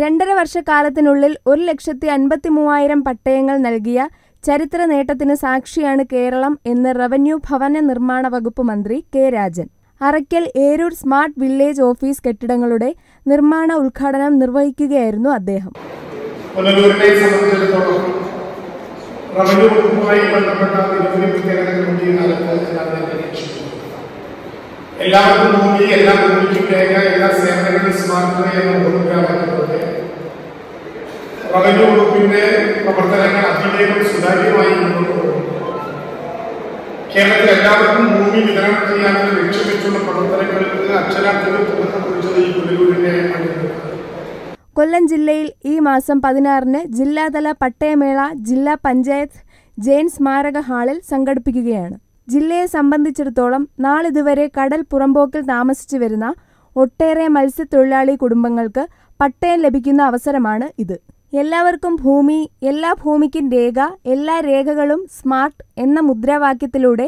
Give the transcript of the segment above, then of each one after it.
രണ്ടര വർഷക്കാലത്തിനുള്ളിൽ ഒരു ലക്ഷത്തി അൻപത്തി മൂവായിരം പട്ടയങ്ങൾ നൽകിയ ചരിത്ര നേട്ടത്തിന് സാക്ഷിയാണ് കേരളം എന്ന് റവന്യൂ ഭവന നിർമ്മാണ വകുപ്പ് മന്ത്രി K Rajan. Arakkal Eroor smart village office കെട്ടിടങ്ങളുടെ നിർമ്മാണ ഉദ്ഘാടനം നിർവഹിക്കുകയായിരുന്നു അദ്ദേഹം. എല്ലാവർക്കും ഭൂമി എല്ലാ എല്ലാ സേവനങ്ങളും സ്മാർട്ട് എന്ന മുഖ്യപ്രഖ്യാപനത്തിലൂടെ റവന്യൂ വകുപ്പിന്റെ പ്രവർത്തനങ്ങൾ അതിവേഗം സുതാര്യമായി കേരളത്തിൽ എല്ലാവർക്കും ഭൂമി വിതരണം ചെയ്യാനുള്ള ലക്ഷ്യം പ്രവർത്തനങ്ങൾക്ക് അക്ഷരാർത്ഥത്തിൽ തുടക്കം കുറിച്ചത് ഈ പുനലൂരിന്റെ കൊല്ലം ജില്ലയിൽ ഈ മാസം പതിനാറിന് ജില്ലാതല പട്ടയമേള ജില്ലാ പഞ്ചായത്ത് ജെയിൻ സ്മാരക ഹാളിൽ സംഘടിപ്പിക്കുകയാണ്. ജില്ലയെ സംബന്ധിച്ചിടത്തോളം നാളിതുവരെ കടൽ പുറമ്പോക്കിൽ താമസിച്ചു വരുന്ന ഒട്ടേറെ മത്സ്യത്തൊഴിലാളി കുടുംബങ്ങൾക്ക് പട്ടയം ലഭിക്കുന്ന അവസരമാണ് ഇത്. എല്ലാവർക്കും ഭൂമി എല്ലാ ഭൂമിക്കും രേഖ എല്ലാ രേഖകളും സ്മാർട്ട് എന്ന മുദ്രാവാക്യത്തിലൂടെ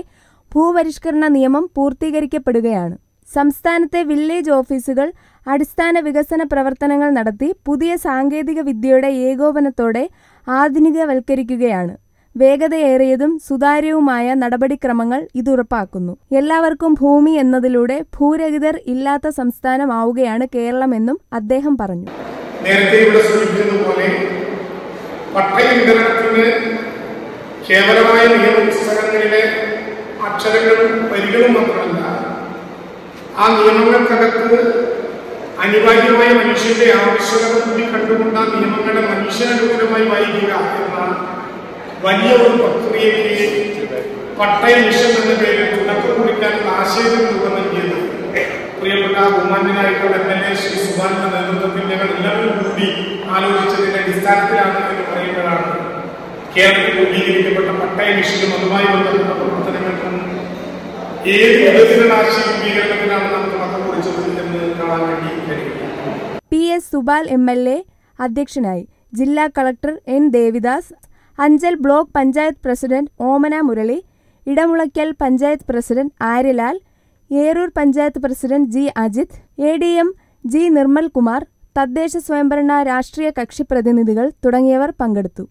ഭൂപരിഷ്കരണ നിയമം പൂർത്തീകരിക്കപ്പെടുകയാണ്. സംസ്ഥാനത്തെ വില്ലേജ് ഓഫീസുകൾ അടിസ്ഥാന വികസന പ്രവർത്തനങ്ങൾ നടത്തി പുതിയ സാങ്കേതിക വിദ്യയുടെ ഏകോപനത്തോടെ ആധുനികവൽക്കരിക്കുകയാണ്. വേഗതയേറിയതും സുതാര്യവുമായ നടപടിക്രമങ്ങൾ ഇതുറപ്പാക്കുന്നു എല്ലാവർക്കും ഭൂമി എന്നതിലൂടെ ഭൂരഹിതർ ഇല്ലാത്ത സംസ്ഥാനമാവുകയാണ് കേരളമെന്നും അദ്ദേഹം പറഞ്ഞു. നേരത്തെ ഇവിടെ സൂചിപ്പിച്ചതുപോലെ പട്ടയ വിതരണത്തിന് കേവലമായ നിയമപുസ്തകങ്ങളിലെ അക്ഷരങ്ങളും വരികളും മാത്രമല്ല ആ നിയമങ്ങൾക്കകത്ത് അനിവാര്യമായ മനുഷ്യന്റെ ആവശ്യകത കൂടി കണ്ടുകൊണ്ട് ആ നിയമങ്ങളെ മനുഷ്യനുകൂലമായി വായിക്കുക എന്ന വലിയ ഒരു പ്രക്രിയയ്ക്ക് പട്ടയ മിഷൻ എന്ന പേരിൽ തുടക്കം കുറിക്കാനുള്ള ആശയം രൂപം നൽകിയത്. പ്രിയപ്പെട്ട ബഹുമാന്യനായിട്ടുള്ള എം എൽ എ ശ്രീ സുബാന്റെ നേതൃത്വത്തിൽ ഞങ്ങൾ എല്ലാവരും കൂടി ആലോചിച്ചതിന്റെ അടിസ്ഥാനത്തിലാണ് എന്ന് പറയുമ്പോഴാണ് കേരളത്തിൽ രൂപീകരിക്കപ്പെട്ട പട്ടയ മിഷനും അതുമായി ബന്ധപ്പെട്ട പ്രവർത്തനങ്ങൾക്കും ഏത് ആശയ രൂപീകരണത്തിനാണ് നമുക്ക് മതം കുറിച്ചത് എന്ന് കാണാൻ വേണ്ടി കഴിയും P S Subal M L A അധ്യക്ഷനായി ജില്ലാ collector N Devidas Anchal block panchayat president Omana Murali Edamulakkal panchayat president Aryalal Eroor panchayat president G Ajith A D M G Nirmal Kumar തദ്ദേശ സ്വയംഭരണ രാഷ്ട്രീയ കക്ഷി പ്രതിനിധികൾ തുടങ്ങിയവർ പങ്കെടുത്തു